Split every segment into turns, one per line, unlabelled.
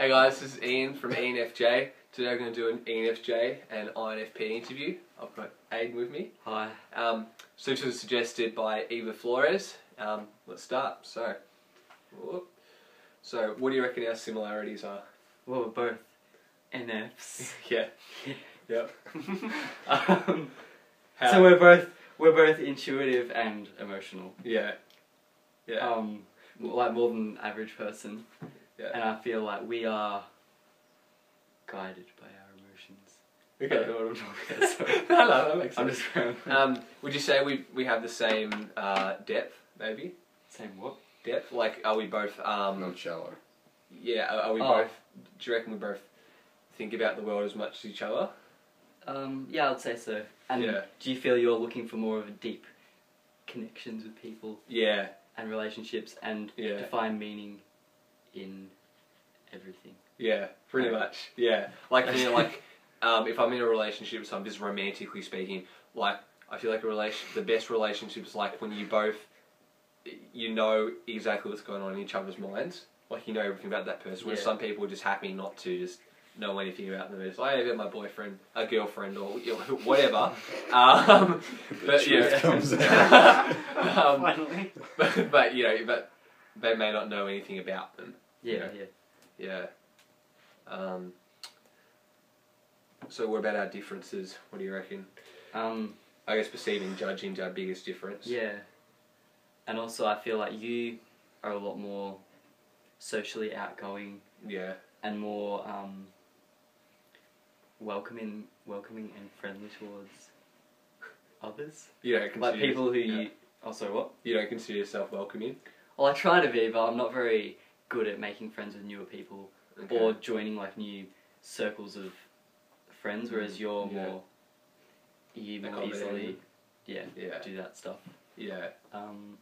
Hey guys, this is Ian from ENFJ. Today we're going to do an ENFJ and INFP interview. I've got Aiden with me.
Hi.
Um, so this was suggested by Eva Flores. Um, let's start. So, whoop. so what do you reckon our similarities are?
Well, we're both NFs.
yeah. Yep.
um, so we're both we're both intuitive and emotional.
yeah. Yeah.
Um, like more than average person.
Yeah.
And I feel like we are guided by our emotions. I
okay.
don't know what I'm talking about. Sorry.
no, no, that makes
I'm just.
Um, would you say we we have the same uh, depth? Maybe
Same what?
depth. Like, are we both? Um,
Not shallow.
Yeah, are, are we
Oh.
both? Do you reckon we both think about the world as much as each other?
Um, yeah, I'd say so. And
Yeah.
do you feel you're looking for more of a deep connections with people
Yeah,
and relationships and
Yeah.
to find meaning in everything?
yeah, pretty
Okay.
much. Yeah, like for me, like um, if I'm in a relationship with someone, just romantically speaking, like I feel like a relation, the best relationship is like when you both, you know exactly what's going on in each other's minds. Like you know everything about that person. Whereas
Yeah.
some people are just happy not to just know anything about them. It's like, I have my boyfriend, a girlfriend, or you know, whatever. um, but
truth
yeah,
comes out.
um,
Finally.
but, but you know, but they may not know anything about them.
Yeah, yeah.
Yeah. Um, so what about our differences? What do you reckon?
Um,
I guess perceiving, judging is our biggest difference.
yeah. And also, I feel like you are a lot more socially outgoing
Yeah.
and more um, welcoming, welcoming and friendly towards others.
You don't consider
Like people who you. Oh, sorry, what?
you don't consider yourself welcoming.
Well, I try to be, but I'm not very good at making friends with newer people
Okay.
or joining like new circles of friends. Whereas you're
Mm, Yeah.
more, you more easily, yeah,
yeah.
do that stuff.
Yeah.
Um,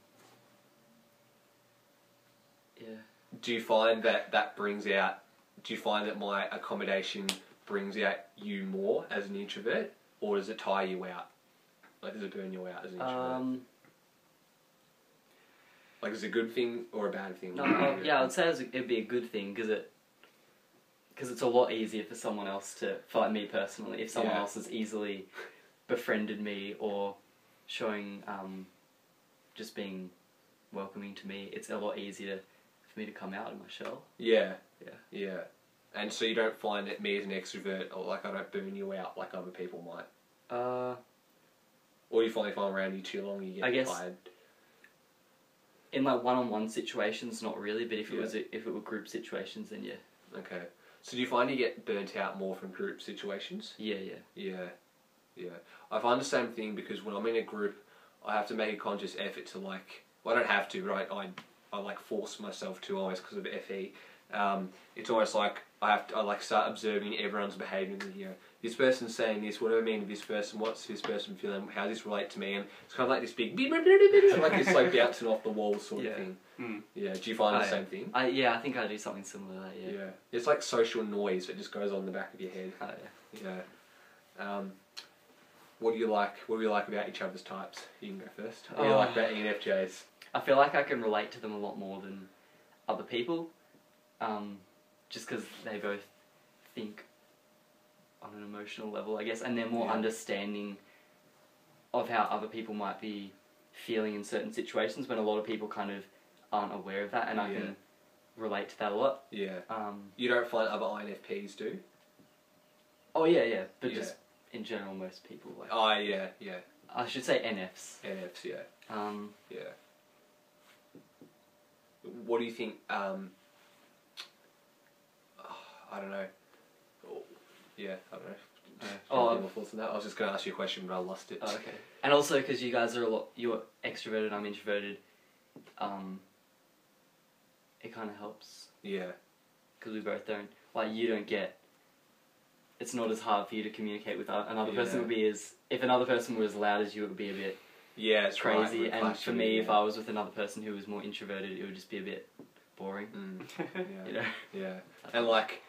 yeah.
Do you find that that brings out? Do you find that my accommodation brings out you more as an introvert, or does it tire you out? Like, does it burn you out as an introvert?
Um,
like, is it a good thing or a bad thing?
no, yeah, I would say it'd be a good thing because it. Because it's a lot easier for someone else to find me personally. If someone
Yeah.
else has easily befriended me or showing, um, just being welcoming to me, it's a lot easier for me to come out of my shell.
Yeah.
Yeah.
Yeah. And so you don't find that me as an extrovert, or like I don't burn you out like other people might.
Uh,
Or you finally find if I'm around you too long, you get
I guess-
tired.
In like one-on-one situations, not really. But if it
Yeah.
was a, if it were group situations, then yeah,
Okay. So do you find you get burnt out more from group situations?
yeah, yeah,
Yeah. Yeah. I find the same thing because when I'm in a group, I have to make a conscious effort to like. Well, I don't have to, but I I, I like force myself to always because of FE. Um, it's almost like I have to I like start observing everyone's behaviour. and, You know, this person's saying this. What do I mean to this person? What's this person feeling? How does this relate to me? And it's kind of like this big, like it's like bouncing off the walls sort
Yeah.
of thing.
Mm.
Yeah. Do you find
Oh,
the
yeah.
same thing?
I yeah, I think I do something similar to that. Yeah.
Yeah. It's like social noise that just goes on in the back of your head.
Oh, yeah.
Yeah. Um, what do you like? What do you like about each other's types? You can go first. What do you
Oh.
like about ENFJs?
I feel like I can relate to them a lot more than other people, um, just because they both think on an emotional level, I guess, and they're more
Yeah.
understanding of how other people might be feeling in certain situations when a lot of people kind of aren't aware of that, and I
Yeah.
can relate to that a lot.
Yeah.
Um,
You don't find other INFPs do?
oh yeah, yeah, but
Yeah.
just in general, most people like
Oh yeah, yeah.
I should say NFs.
NFs, yeah,
Um,
yeah. What do you think? Um, I don't know. Yeah, I don't know. Oh, thoughts on that. I was just going to ask you a question, but I lost it.
Oh, okay. And also because you guys are a lot, you're extroverted, I'm introverted. Um, it kind of helps
Yeah,
because we both don't like you don't get. It's not as hard for you to communicate with another person.
Yeah.
It would be as if another person were as loud as you, it would be a bit
yeah, it's
crazy.
we're
and for me,
yeah.
if I was with another person who was more introverted, it would just be a bit boring.
Mm,
you know.
yeah, and like,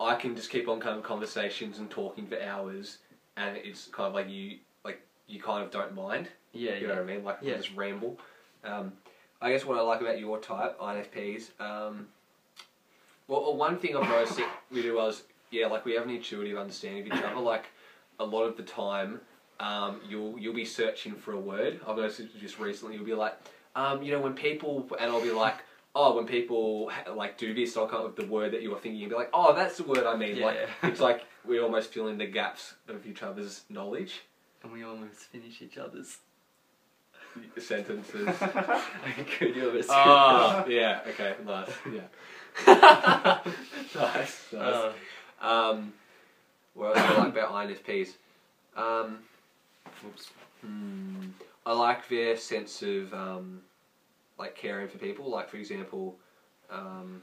I can just keep on kind of conversations and talking for hours, and it's kind of like you, like you kind of don't mind.
Yeah,
You
yeah.
know what I mean? Like
Yeah.
just ramble. Um, I guess what I like about your type INFPs, um, Well, uh, one thing I've noticed we do was, yeah, like we have an intuitive understanding of each other. Like a lot of the time, um, you'll you'll be searching for a word. I've noticed just recently. You'll be like, um, you know, when people, and I'll be like, oh, when people like do this, I'll come up with the word that you were thinking. You'll be like, oh, that's the word I mean.
Yeah,
like it's like we almost fill in the gaps of each other's knowledge,
And we almost finish each other's.
sentences.
I could you almost.
Ah, yeah. Okay. Nice. Yeah. nice. Nice.
Uh,
Um, what else do I like about INFPs? Um,
oops.
hmm, I like their sense of um, like caring for people. Like for example, um,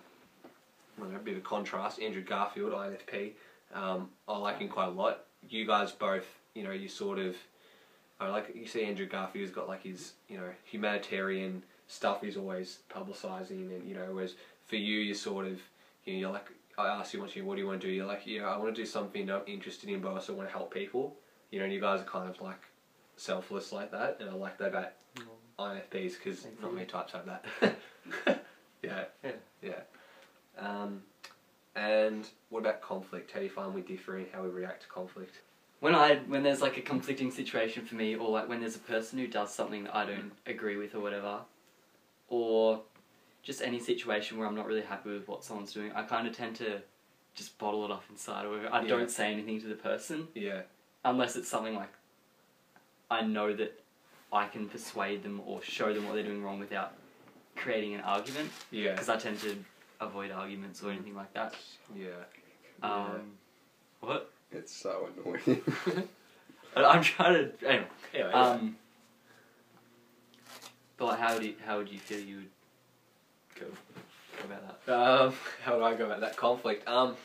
know, a bit of a contrast. Andrew Garfield, INFP. Um, I like him quite a lot. You guys both, you know, you sort of, I like you see Andrew Garfield's got like his, you know, humanitarian stuff he's always publicising, and you know, whereas for you, you're sort of, you know, you're like, I ask you once, you, what do you want to do? You're like, yeah, I want to do something I'm interested in, but I also want to help people. You know, and you guys are kind of like selfless like that, and I like that about INFPs because not
you.
many types have that. yeah.
Yeah.
Yeah. Um, and what about conflict? How do you find we differ in how we react to conflict?
When I when there's like a conflicting situation for me, or like when there's a person who does something that I don't agree with or whatever, or just any situation where I'm not really happy with what someone's doing, I kind of tend to just bottle it up inside, or I
Yeah.
don't say anything to the person
Yeah.
unless it's something like I know that I can persuade them or show them what they're doing wrong without creating an argument,
Yeah.
because I tend to avoid arguments or anything like that.
Yeah.
Um, what?
It's so annoying.
I- I'm trying to anyway.
Yeah.
Um, but like, how do you, how would you feel you would go, go about that?
Um, how do I go about that conflict? Um,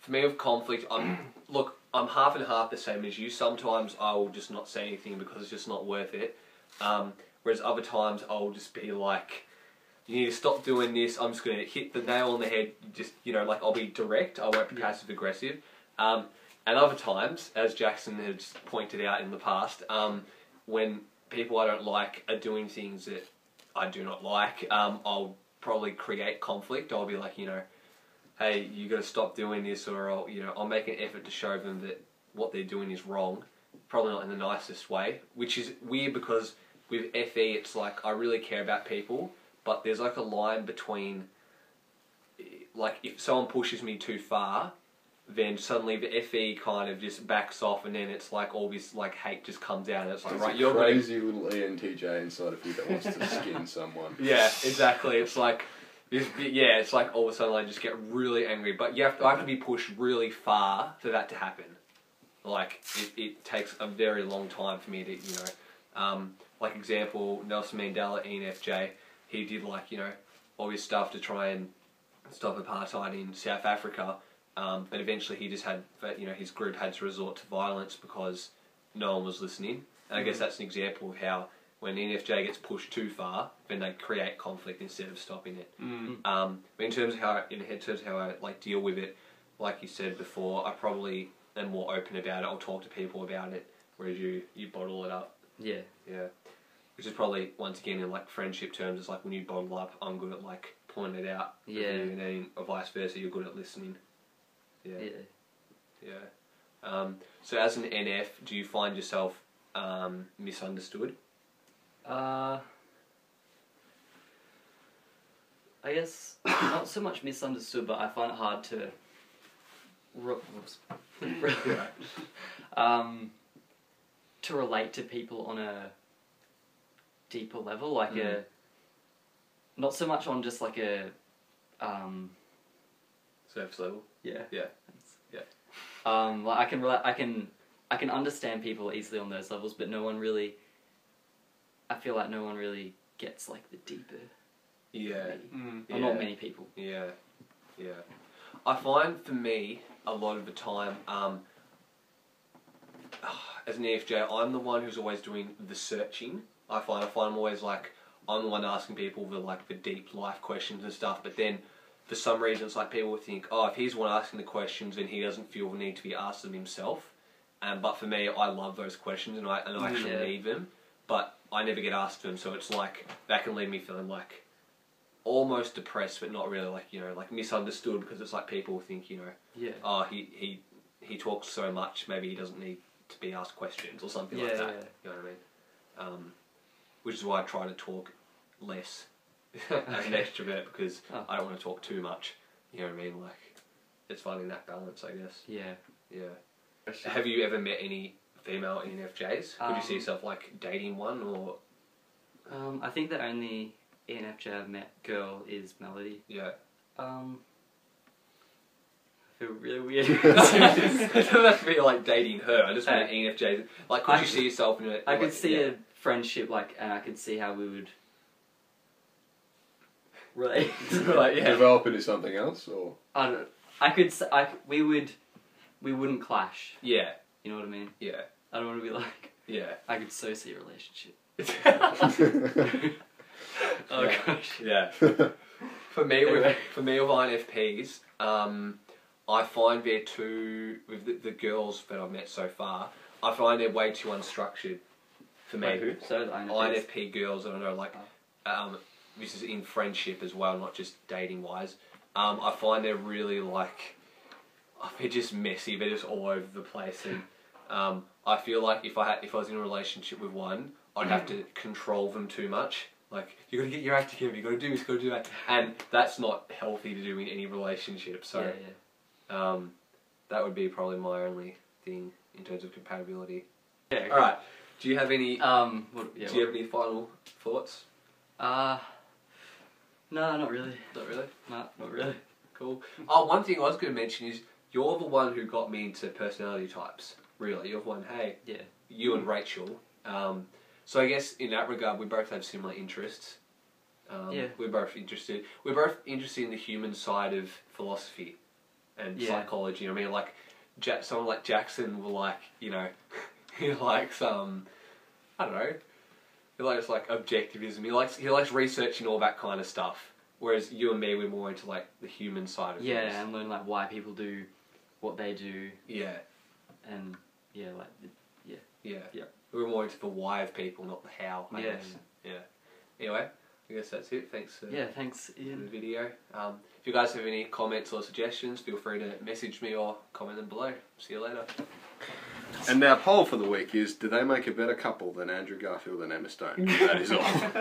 for me, with conflict, I'm look, I'm half and half the same as you. Sometimes I will just not say anything because it's just not worth it. Um, whereas other times I'll just be like, you need to stop doing this. I'm just going to hit the nail on the head. Just you know, like I'll be direct. I won't be
Yeah.
passive aggressive. Um, and other times, as Jackson has pointed out in the past, um, when people I don't like are doing things that I do not like, um, I'll probably create conflict. I'll be like, you know, hey, you got to stop doing this, or I'll, you know, I'll make an effort to show them that what they're doing is wrong. Probably not in the nicest way, which is weird because with FE, it's like I really care about people, but there's like a line between, like, if someone pushes me too far, then suddenly the FE kind of just backs off, and then it's like all this like hate just comes out, and it's like
There's
right,
a
you're gonna
crazy little ENTJ inside of you that wants to skin someone.
yeah, exactly. It's like this. Yeah, it's like all of a sudden I just get really angry. But you have to, I have to be pushed really far for that to happen. Like it, it takes a very long time for me to you know, um, like example Nelson Mandela ENFJ. He did like you know all his stuff to try and stop apartheid in South Africa. Um, but eventually he just had, you know, his group had to resort to violence because no one was listening. And I guess that's an example of how when ENFJ gets pushed too far, then they create conflict instead of stopping it.
Mm.
Um, but in terms of how, in terms of how I like deal with it, like you said before, I probably am more open about it. I'll talk to people about it, whereas you you bottle it up.
Yeah.
Yeah, which is probably once again in like friendship terms, it's like when you bottle up, I'm good at like pointing it out.
Yeah.
and then or vice versa, you're good at listening. Yeah.
Yeah.
Yeah. Um, so as an NF, do you find yourself um, misunderstood?
Uh, I guess not so much misunderstood, but I find it hard to. Re- um, to relate to people on a deeper level, like a.
Mm.
Not so much on just like a. Um,
Surface level.
yeah.
Yeah.
Yeah. Um, like I can rela- I can I can understand people easily on those levels, but no one really. I feel like no one really gets like the deeper.
Yeah.
Mm.
Or not many people.
Yeah, yeah. I find for me a lot of the time, um, as an EFJ, I'm the one who's always doing the searching. I find I find I'm always like I'm the one asking people the like the deep life questions and stuff. But then, for some reason, it's like people think, oh, if he's the one asking the questions, then he doesn't feel the need to be asked them himself. Um, but for me, I love those questions and I and I actually
Yeah.
need them. But I never get asked them, so it's like that can leave me feeling like almost depressed, but not really like you know like misunderstood because it's like people think you know
Yeah.
oh he he he talks so much maybe he doesn't need to be asked questions or something like that.
yeah.
You know what I mean? Um, which is why I try to talk less as an extrovert because
Oh.
I don't want to talk too much. You know what I mean? Like it's finding that balance, I guess.
Yeah.
Yeah. Have you ever met any female ENFJs? Could you see
Um,
yourself like dating one or
Um, I think the only ENFJ I've met girl is Melody.
yeah?
Um, I feel really weird.
it doesn't have to be like dating her. I just want
Uh,
ENFJs. Like, could
I
you see yourself in a?
I
like,
could see
yeah.
a friendship like, and I could see how we would relate.
Right, yeah.
Develop into something else, or
I don't. I could. s- I. c- We would. We wouldn't clash.
Yeah,
You know what I mean?
yeah,
I don't want to be like.
yeah.
I could so see a relationship. Oh
Yeah.
gosh.
yeah. For me, with for me with INFPs, um, I find they're too with the, the girls that I've met so far. I find they're way too unstructured for me.
Who? So the INFJs.
INFP girls, I don't know, like, um, this is in friendship as well, not just dating wise. Um, I find they're really like, oh, they're just messy. They're just all over the place, and um, I feel like if I had, if I was in a relationship with one, I'd have to control them too much. Like you got to get your act together. You got to do this. Got to do that, and that's not healthy to do in any relationship. So,
yeah, yeah.
um, that would be probably my only thing in terms of compatibility.
Yeah. okay.
All right. Do you have any?
Um. What, yeah.
do you have any final thoughts?
uh. No, not really.
Not really.
No, not really.
Cool. Oh, one thing I was going to mention is you're the one who got me into personality types. Really, you're one. Hey,
Yeah.
you and Rachel. Um, so I guess in that regard, we both have similar interests. Um,
Yeah.
We're both interested. We're both interested in the human side of philosophy and
Yeah.
psychology. I mean, like ja- someone like Jackson will like, you know, he likes um, I don't know. He likes like objectivism. He likes he likes researching all that kind of stuff. Whereas you and me, we're more into like the human side of
Yeah,
things.
and learn like why people do what they do,
Yeah.
And yeah, like the-
Yeah.
Yeah.
We're more into the why of people, not the how. I
Yeah.
guess. Yeah. Anyway, I guess that's it. Thanks for
yeah. Thanks,
for the video. Um, if you guys have any comments or suggestions, feel free to message me or comment them below. See you later.
and our poll for the week is: Do they make a better couple than Andrew Garfield and Emma Stone? That is all.